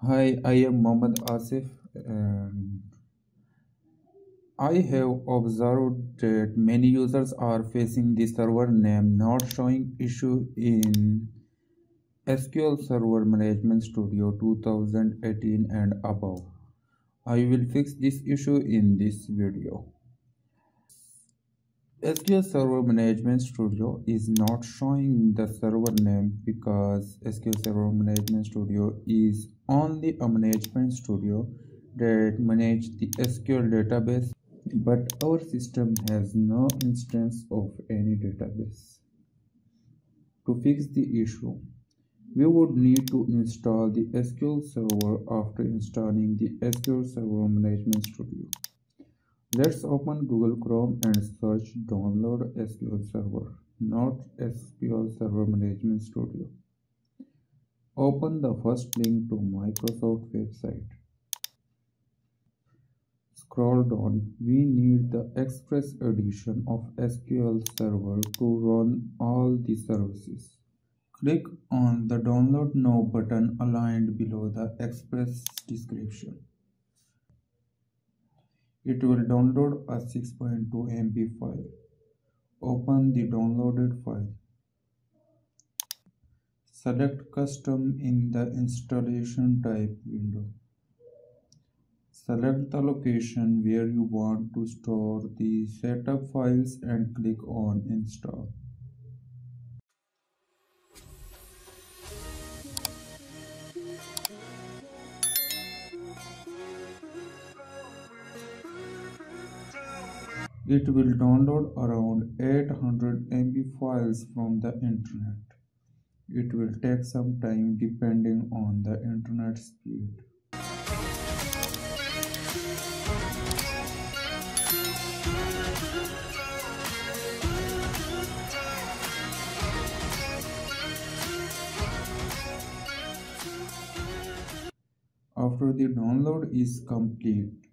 Hi, I am Mohammad Asif and I have observed that many users are facing the server name not showing issue in SQL Server Management Studio 2018 and above. I will fix this issue in this video. SQL Server Management Studio is not showing the server name because SQL Server Management Studio is only a management studio that manages the SQL database but our system has no instance of any database. To fix the issue, we would need to install the SQL Server after installing the SQL Server Management Studio. Let's open Google Chrome and search download SQL Server, not SQL Server Management Studio. Open the first link to Microsoft website. Scroll down, we need the Express edition of SQL Server to run all the services. Click on the Download Now button aligned below the Express description. It will download a 6.2 MB file. Open the downloaded file. Select Custom in the Installation Type window. Select the location where you want to store the setup files and click on Install. It will download around 800 MB files from the internet. It will take some time depending on the internet speed. After the download is complete,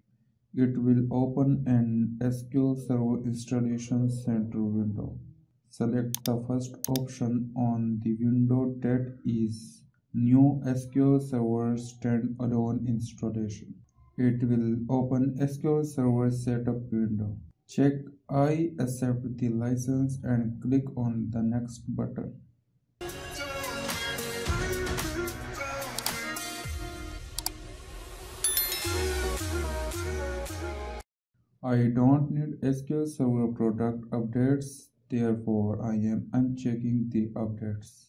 it will open an SQL Server Installation Center window. Select the first option on the window that is New SQL Server Standalone Installation. It will open SQL Server Setup window. Check I accept the license and click on the next button. I don't need SQL Server product updates, therefore I am unchecking the updates.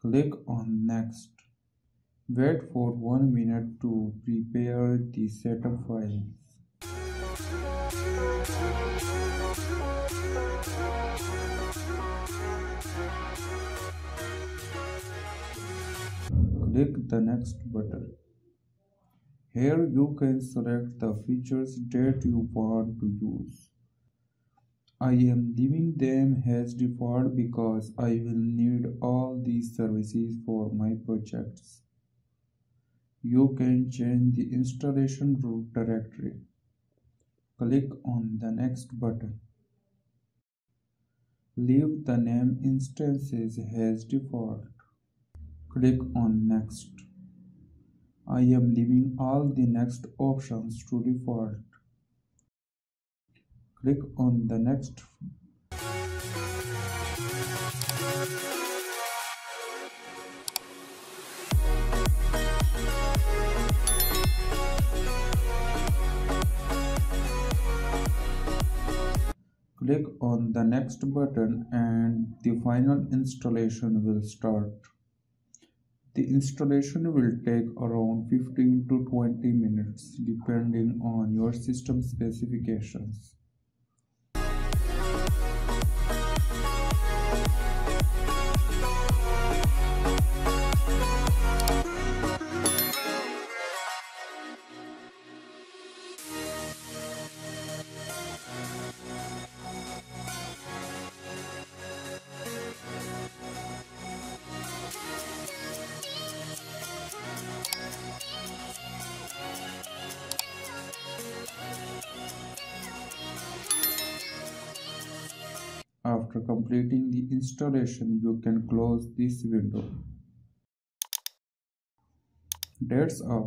Click on Next. Wait for 1 minute to prepare the setup files. Click the Next button. Here you can select the features that you want to use. I am leaving them as default because I will need all these services for my projects. You can change the installation root directory. Click on the next button. Leave the name instances as default. Click on next. I am leaving all the next options to default. Click on the next. Click on the next button and the final installation will start. The installation will take around 15 to 20 minutes depending on your system specifications. After completing the installation, you can close this window. That's all.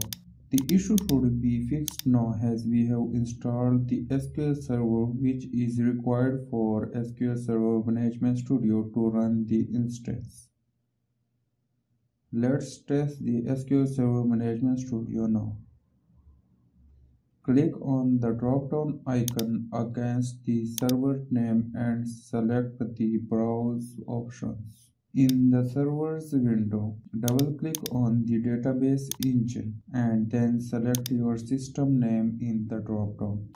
The issue should be fixed now as we have installed the SQL Server which is required for SQL Server Management Studio to run the instance. Let's test the SQL Server Management Studio now. Click on the drop-down icon against the server name and select the Browse options. In the servers window, double-click on the database engine and then select your system name in the drop-down.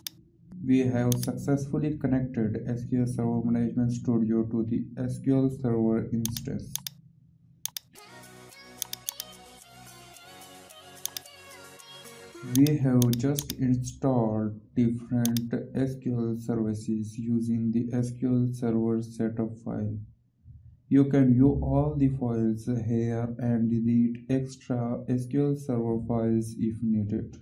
We have successfully connected SQL Server Management Studio to the SQL Server instance. We have just installed different SQL services using the SQL Server setup file. You can view all the files here and delete extra SQL Server files if needed.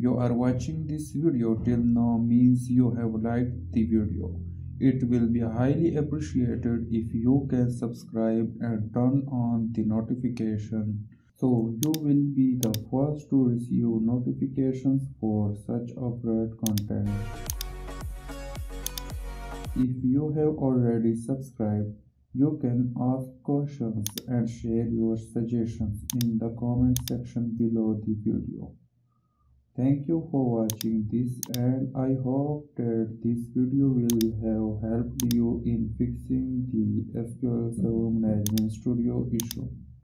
You are watching this video till now means you have liked the video. It will be highly appreciated if you can subscribe and turn on the notification so you will be the first to receive notifications for such upload content. If you have already subscribed, you can ask questions and share your suggestions in the comment section below the video. Thank you for watching this and I hope that this video will have helped you in fixing the SQL Server Management Studio issue.